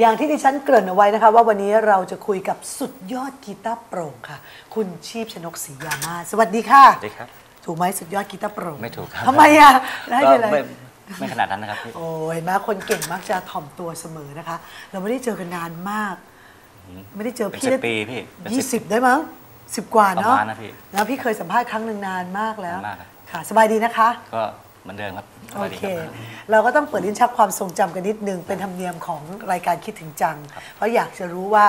อย่างที่ดิฉันเกริ่นเอาไว้นะคะ ว่าวันนี้เราจะคุยกับสุดยอดกีตาร์โปร่งค่ะ คุณชีพชนกศรียามา สวัสดีค่ะ สวัสดีครับ ถูกไหมสุดยอดกีตาร์โปร่งไม่ถูกครับทำไมอะได้ก็ไปเลยไม่ไม่ขนาดนั้นนะครับพี่โอ้ยแม้คนเก่งมักจะถ่อมตัวเสมอนะคะ เราไม่ได้เจอกันนานมาก ไม่ได้เจอเป็นพี่สิบปีพี่เป็นยี่สิสิบบได้มั้งสิบกว่าเนาะประมาณนะพี่ แล้วพี่เคยสัมภาษณ์ครั้งหนึ่งนานมากแล้ว นานมากครับ ค่ะ สบายดีนะคะ ก็ เหมือนเดิมครับสโอวัสดีเคครับ เราก็ต้องเปิดลิ้นชักความทรงจำกันนิดนึง เป็นธรรมเนียมของรายการคิดถึงจัง เพราะอยากจะรู้ว่า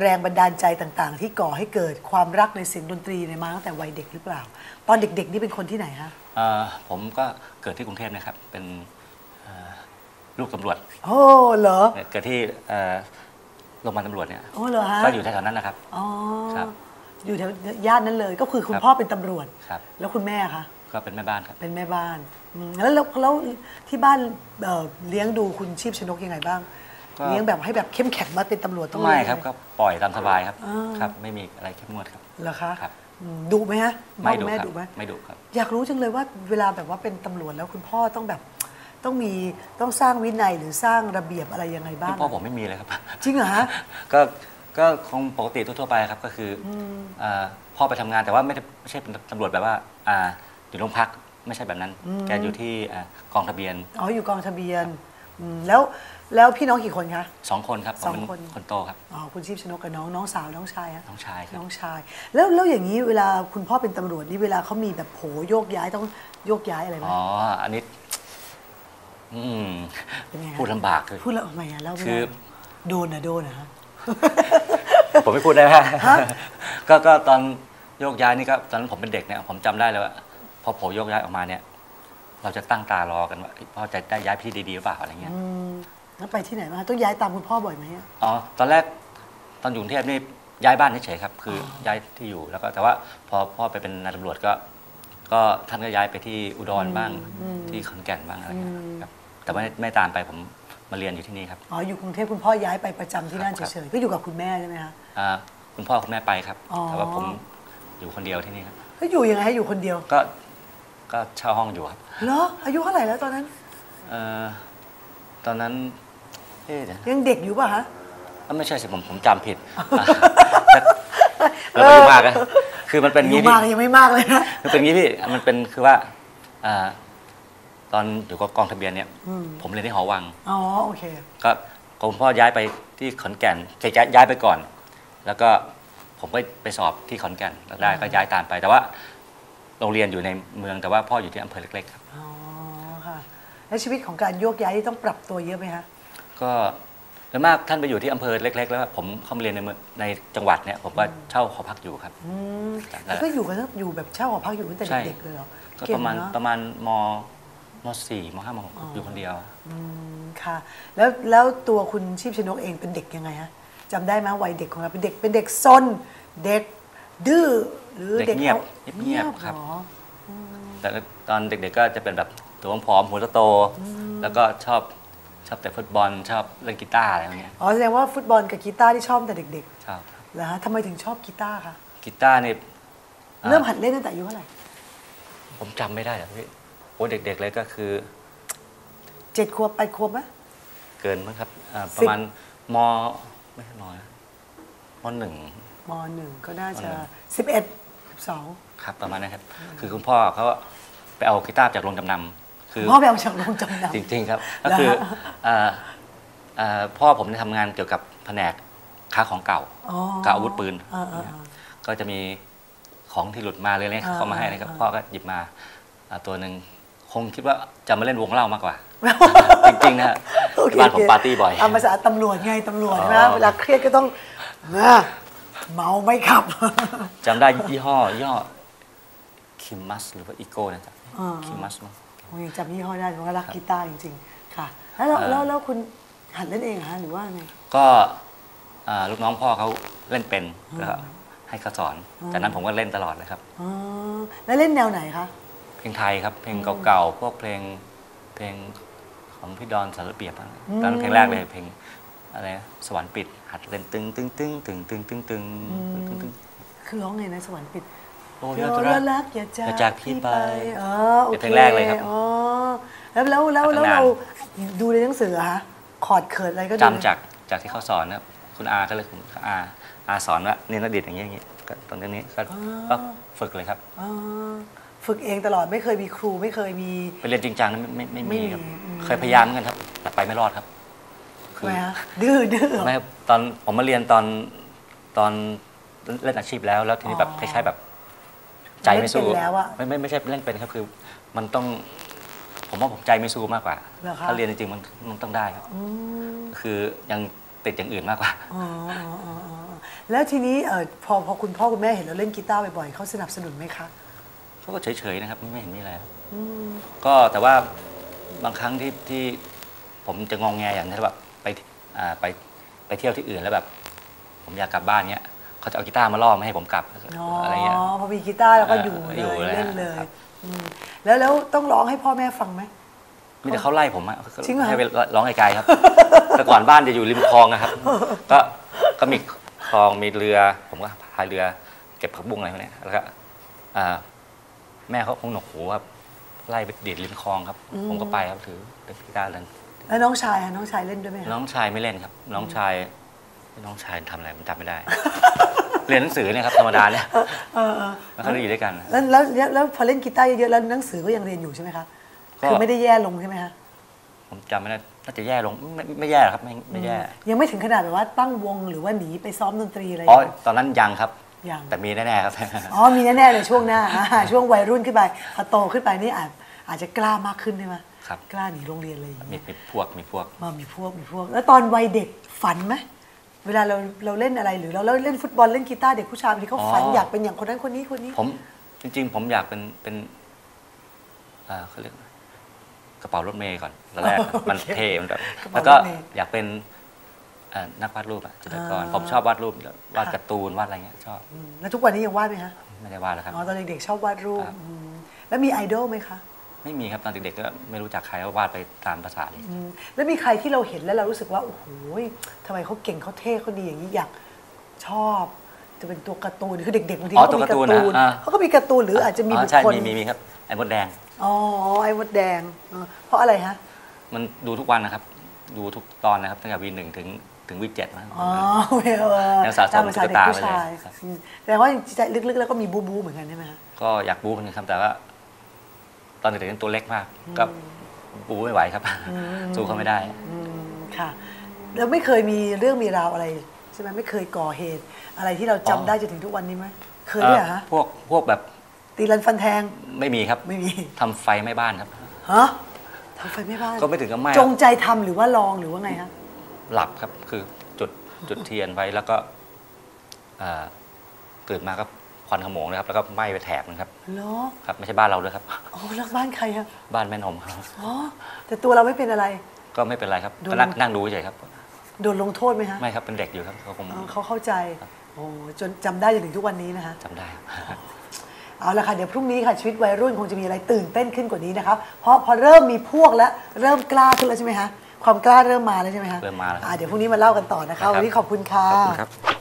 แรงบันดาลใจต่างๆ ที่ก่อให้เกิดความรักในเสียงดนตรีในยมาตั้งแต่วัยเด็กหรือเปล่า ตอนเด็กๆ นี่เป็นคนที่ไหนคะเอ่อผมก็เกิดที่กรุงเทพนะครับ เป็นเอ่อลูกตำรวจโอ้เหรอเนี่ยเกิดที่เอ่อโรงพยาบาลตำรวจเนี่ย โอ้เหรอฮะ ก็อยู่แถวๆนั้นนะครับ อ๋อครับ อยู่แถวย่านนั้นเลย ก็คือคุณครับพ่อเป็นตำรวจ ครับ แล้วคุณแม่คะ ก็เป็นแม่บ้านครับ เป็นแม่บ้านอืมแล้วแล้วแล้วที่บ้านเอ่อเลี้ยงดูคุณชีพชนกยังไงบ้าง ก็ เลี้ยงแบบให้แบบเข้มแข็งมาเป็นตำรวจต้องไม่เลี้ยงครับยังง ก็ปล่อยตามสบายครับ อ่า ครับ ไม่มีอะไรเข้มงวดครับ เหรอคะครับ อืมดุไหมฮะไม่พ่อดุแม่ครับดุไหม ไม่ดุครับ อยากรู้จังเลยว่าเวลาแบบว่าเป็นตำรวจแล้วคุณพ่อต้องแบบ ต้องมีต้องสร้างวินัยหรือสร้างระเบียบอะไรยังไงบ้างที่พ่อผมไม่มีเลยครับ จริงเหรอฮะ ก็ ก็คงปกติทั่วๆไปครับก็คือออ่าพ่อไปทำงานแต่ว่าไม่ได้ไม่ใช่เป็นตำรวจแบบว่าอ่าอยู่โรงพักไม่ใช่แบบนั้น แกอยู่ที่อ่ากองทะเบียนอ๋ออยู่กองทะเบียนอืมแล้วแล้วพี่น้องกี่คนคะ สองคนครับผมสองเป็นคน คนโตครับ อ๋อคุณชีพชนกกับน้องน้องสาวน้องชายฮะน้องชายครับ น้องชาย แล้วแล้วอย่างนี้เวลาคุณพ่อเป็นตำรวจนี่เวลาเขามีแบบโผโยกย้ายต้องโยกย้ายอะไรไหมอ๋อ อันนี้ อืม เป็นไงฮะพูดลำบากคือ พูดแล้วทำไมอะเล่าไม่คือ ได้โดนนะโดนนะฮะ ผมไม่พูดได้ไหมฮะก็ก็ตอนโยกย้ายนี่ก็ตอนนั้นผมเป็นเด็กเนี่ยผมจำได้เลยว่าพอผมโยกย้ายออกมาเนี่ย เราจะตั้งตารอกันว่าเอ้ยพ่อจะได้ย้ายพี่ดีๆหรือเปล่าอะไรเงี้ยอืมแล้วไปที่ไหนมาต้องย้ายตามคุณพ่อบ่อยไหมอะอ๋อตอนแรกตอนอยู่กรุงเทพนี่ย้ายบ้านเฉยๆครับ คืออย้ายที่อยู่แล้วก็แต่ว่าพอพ่อไปเป็นนายตำรวจก็ ก็ท่านก็ย้ายไปที่อุดรบ้างที่ขอนแก่นบ้างอะไรเงี้ยครับแต่ไม่ไม่ตามไปผม มาเรียนอยู่ที่นี่ครับอ๋ออยู่กรุงเทพคุณพ่อย้ายไปประจำที่นั่นครับเฉยๆก็อยู่กับคุณแม่ใช่ไหมคะ อ่าคุณพ่อคุณแม่ไปครับ อ๋อ แต่ว่าผมอยู่คนเดียวที่นี่ครับ ก็อยู่ยังไงให้อยู่คนเดียวก็ก็เช่าห้องอยู่ครับเหรออายุเท่าไหร่แล้วตอนนั้น เอ่อตอนนั้นเอ๊ะเดี๋ยวนะยังเด็กอยู่ป่ะฮะเอ้าไม่ใช่สิผมผมจำผิดเราไม่ยุ่งมากนะคือมันเป็นอางี้ยุพี่ มากยังไม่มากเลยนะ มันเป็นงี้พี่ มันเป็นคือว่าอ่า ตอนอยู่กับกองทะเบียนเนี่ยอืมผมเรียนที่หอวัง อ๋อโอเค ก็คุณพ่อย้ายไปที่ขอนแก่นจะย้ายย้ายไปก่อน แล้วก็ผมก็ไปสอบที่ขอนแก่นแล้วได้ก็ย้ายตามไปแต่ว่าโรงเรียนอยู่ในเมืองแต่ว่าพ่ออยู่ที่อำเภอเล็กๆครับอ๋อค่ะ แล้วชีวิตของการโยกย้ายที่ต้องปรับตัวเยอะไหมคะก็โดยมากท่านไปอยู่ที่อำเภอเล็ก ๆ แล้วผมเข้ามาเรียนในเมืองในจังหวัดเนี่ยผมก็เช่าหอพักอยู่ครับ อืมครับแล้วก็อยู่กันตั้งอยู่แบบเช่าหอพักอยู่ตั้งแต่ใช่ เด็กๆเลยเหรอก็เก่ปงระมาณเนอะประมาณม มสี่มห้ามหกอยู่คนเดียวอืมค่ะ แล้วแล้วตัวคุณชีพชนกเองเป็นเด็กยังไงฮะจำได้ไหมวัยเด็กของเราเป็นเด็กเป็นเด็กซนเด็กดื้อหรือเด็กเงียบอาเงียบๆครับเหอแต่ตอนเด็กๆก็จะเป็นแบบตัวผอมๆหัวโตๆแล้วก็ชอบชอบแต่ฟุตบอลชอบเล่นกีตาร์อะไรอย่างเงี้ยอ๋อแสดงว่าฟุตบอลกับกีตาร์ที่ชอบตั้งแต่เด็กชอบครับๆเหรอฮะทำไมถึงชอบกีตาร์คะกีตาร์นี่อ่าเริ่มหัดเล่นตั้งแต่อายุเท่าไหร่ผมจำไม่ได้อะพี่โอ้เด็กๆเลยก็คือ เจ็ดขวบแปดขวบไหมเกินมั้งครับอ่าปสิบระมาณมไม่ใช่มนะมหนึ่ง มหนึ่งก็น่าจะมหนึ่งสิบเอ็ดสิบสองครับประมาณนั้นครับ คือคุณพ่อเขาไปเอากีตาร์จากโรงจำนำคือ พ่อไปเอาจากโรงจำนำ จริงๆครับ ก็คือเหรอฮะอ่าอ่าพ่อผมเนี่ยทำงานเกี่ยวกับแผนกค้าของเก่าอ๋อกับอาวุธปืนอ่าอ่าอ่าก็จะมีของที่หลุดมาเลยเนี่ยอ่าเขามาให้นะครับอ่า พ่อก็หยิบมาอ่าตัวหนึ่ง คงคิดว่าจะมาเล่นวงเล่ามากกว่า จริงๆนะฮะโอเคที่บ้านผมปาร์ตี้บ่อยตามภาษาตำรวจไงตำรวจอ๋อนะเวลาเครียดก็ต้องนะเมาไม่ขับจำได้ยี่ห้อยี่ห้อคิมมัสหรือว่าอีโก้นะจ๊ะอ่าคิมมัสมั้งผมยังจำยี่ห้อได้เพราะว่ารักกีตาร์จริงๆ ค่ะ แล้วเราเอ่อแล้วแล้วคุณหัดเล่นเองเหรอฮะหรือว่าไงก็อ่าลูกน้องพ่อเขาเล่นเป็นก็ให้เขาสอนจากนั้นผมก็เล่นตลอดเลยครับอ๋อแล้วเล่นแนวไหนคะ เพลงไทยครับ เพลงเก่าๆพวกเพลงเพลงของพี่ดอนสารเปียบอะตอนนั้นเพลงแรกเลยเพลงอะไรนะสวรรค์ปิด หัดเล่นตึงตึงตึงตึงตึงตึงตึงตึงตึงตึงคือร้องไงนะสวรรค์ปิดโอ้เดี๋ยยอวดรัรักกอย่าจากอย่าจากพี่ไปอ๋อโอเป็นเคเพลงแรกเลยครับอ๋อแล้วแล้วแล้วแล้วตั้งนานเราดูในหนังสืออะฮะคอร์ดเขิดอะไรก็ดูจำจากจากที่เขาสอนนะครับคุณอาก็เลยคุณอาอาสอนว่าเนี่ยนดิตอย่างนี้อย่างนี้ก็ตรงนี้ก็ก็ฝึกเลยครับอ๋อ ฝึกเองตลอดไม่เคยมีครูไม่เคยมี ไปเรียนจริงจังนั้นไม่ไม่ไม่ไม่มีมีครับอืมเคยพยายามเหมือนกันครับ แต่ไปไม่รอดครับทำไมฮะดื้อดื้อเหรอ ไม่ครับตอนผมมาเรียนตอนตอนเล่นอาชีพแล้ว แล้วทีนี้แบบอ๋อคล้ายๆแบบ ใจไม่สู้เล่นเป็นแล้วอะไม่ไม่ไม่ใช่เล่นเป็นครับคือ มันต้อง ผมว่าผมใจไม่สู้มากกว่า เหรอคะ ถ้าเรียนจริงๆมันมันต้องได้ครับ อืมคือยังติดอย่างอื่นมากกว่า อ๋ออ๋ออ๋ออ๋อแล้วทีนี้เออพอพอคุณพ่อคุณแม่เห็นเราเล่นกีตาร์บ่อยๆเขาสนับสนุนไหมคะ เขาก็เฉยๆนะครับ ไม่เห็นมีอะไรครับอืมก็แต่ว่าบางครั้งที่ที่ผมจะงองแงอย่างที่แบบไปอ่าไปไปเที่ยวที่อื่นแล้วแบบ ผมอยากกลับบ้านเนี้ยเขาจะเอากีตาร์มาล่อไม่ให้ผมกลับอ๋ออะไรเงี้ยพอมีกีตาร์แล้วก็เอออยู่อยู่เลยเลยเล่นเลยครับอืมแล้วแล้วต้องร้องให้พ่อแม่ฟังไหมมีแต่เขาไล่ผมอะจริงเหรอให้ไปร้องไกลๆครับ แต่ก่อนบ้านจะอยู่ริมคลองนะครับ ก็ก็มีคลองมีเรือ ผมก็พายเรือ เก็บผักบุ้งอะไรพวกเนี้ยแล้วก็อ่า แม่เขาคงหนวกหูว่าไล่ไปดีดริมคลองครับผมก็ไปครับถือเป็นกีตาร์เล่นแล้วน้องชายอะน้องชายเล่นด้วยไหมคะน้องชายไม่เล่นครับ น้องชาย น้องชายทำอะไรผมจำไม่ได้ เรียนหนังสือเนี่ยครับธรรมดาเนี่ยเออเออแล้วเขาได้อยู่ด้วยกันแล้วแล้วแล้วแล้วพอเล่นกีตาร์เยอะๆแล้วหนังสือก็ยังเรียนอยู่ใช่ไหมคะก็ คือไม่ได้แย่ลงใช่ไหมคะผมจำไม่ได้น่าจะแย่ลงไม่ไม่แย่หรอกครับไม่ไม่แย่ยังไม่ถึงขนาดแบบว่าตั้งวงหรือว่าหนีไปซ้อมดนตรีอะไรอ๋อตอนนั้นยังครับ ยัง แต่มีแน่ๆครับ อ๋อ มีแน่ๆเลยช่วงหน้าอ่าช่วงวัยรุ่นขึ้นไปพอโตขึ้นไปนี่อาจอาจจะกล้ามากขึ้นใช่ไหมครับ กล้าหนีโรงเรียนอะไรอย่างมีเงี้ยมีพวกมีพวกมามีพวกมีพวก แล้วตอนวัยเด็กฝันไหมเวลาเราเราเล่นอะไรหรือเราเราเล่นฟุตบอลเล่นกีตาร์เด็กผู้ชายบางทีเขาฝันอ๋อออยากเป็นอย่างคนนั้นคนนี้คนนี้ ผมจริง ๆ ผมอยากเป็นเป็นอ่าเขาเรียกกระเป๋ารถเมย์ก่อนตอนแรกอะมันเท่มันแบบกระแล้เป๋าวรก็ถเมย์อยากเป็นอ่า นักวาดรูปอะจิตรกร อ่า ผมชอบวาดรูปวาดค่ะการ์ตูนวาดอะไรเงี้ยชอบอืมแล้วทุกวันนี้ยังวาดไหมคะไม่ได้วาดแล้วครับ อ๋อตอนเด็กๆชอบวาดรูปครับ อืมแล้วมีไอดอลไหมคะไม่มีครับตอนเด็กๆก็ไม่รู้จักใครก็วาดไปตามภาษาเลย อืมแล้วมีใครที่เราเห็นแล้วเรารู้สึกว่าโอ้โหทำไมเขาเก่งเขาเท่เขาดีอย่างนี้อยากชอบ จะเป็นตัวการ์ตูนคือเด็กๆบางทีอ๋อเขาก็มีตัวกาการ์ร์ตูตูนนนะอ่า เขาก็มีการ์ตูนหรืออาจจะมีอ๋อบุคใช่คลมีมีมีครับไอ้มดแดง อ๋อไอ้มดแดงเออเพราะอะไรฮะ มันดูทุกวันนะครับ ดูทุกตอนนะครับตั้งแต่วีหนึ่งถึง ถึงวีเจ็ดนะอ๋อเวลยังสะสมตามภาษาเด็กตุ๊กตาผู้ชายไปเลยครับอืมแต่ว่าใจลึกๆ แล้วก็มีบูบูเหมือนกันใช่ไหมคะก็อยากบู๊เหมือนกันครับแต่ว่า ตอนเด็กๆตัวเล็กมาก ก็บู๊ไม่ไหวครับสู้เขาไม่ได้อืมค่ะ แล้วไม่เคยมีเรื่องมีราวอะไรใช่ไหมไม่เคยก่อเหตุ อะไรที่เราจำอ๋อได้จนถึงทุกวันนี้ไหมเคยด้วยเหรอฮะพวกพวกแบบตีรันฟันแทงไม่มีครับไม่มีทำไฟไหม่บ้านครับฮะทำไฟไม่บ้านก็ไม่ถึงกับไหม้จงใจทำหรือว่าลองหรือว่าไงฮะ หลับครับ คือจุดจุดเทียนไว้แล้วก็อ่าตื่นมาก็ควันขโมงเลยครับ แล้วก็ไหม้ไปแถบนึงครับเหรอครับไม่ใช่บ้านเราด้วยครับอ๋อแล้วบ้านใครฮะบ้านแม่นมครับอ๋อแต่ตัวเราไม่เป็นอะไร ก็ไม่เป็นไรครับดูก็นั่งนั่งดูเฉยๆครับโดนลงโทษไหมฮะไม่ครับเป็นเด็กอยู่ครับเขาคงอ๋อเขาเข้าใจโอ้จนจำได้จนถึงทุกวันนี้นะคะจำได้ครับเอาละค่ะเดี๋ยวพรุ่งนี้ค่ะชีวิตวัยรุ่นคงจะมีอะไรตื่นเต้นขึ้นกว่านี้นะครับเพราะพอเริ่มมีพวกแล้วเริ่มกล้าขึ้นแล้วใช่ไหมคะ ความกล้าเริ่มมาแล้วใช่ไหมคะเริ่มมาแล้วครับ อะเดี๋ยวพรุ่งนี้มาเล่ากันต่อนะคะครับวันนี้ขอบคุณค่ะ ขอบคุณครับ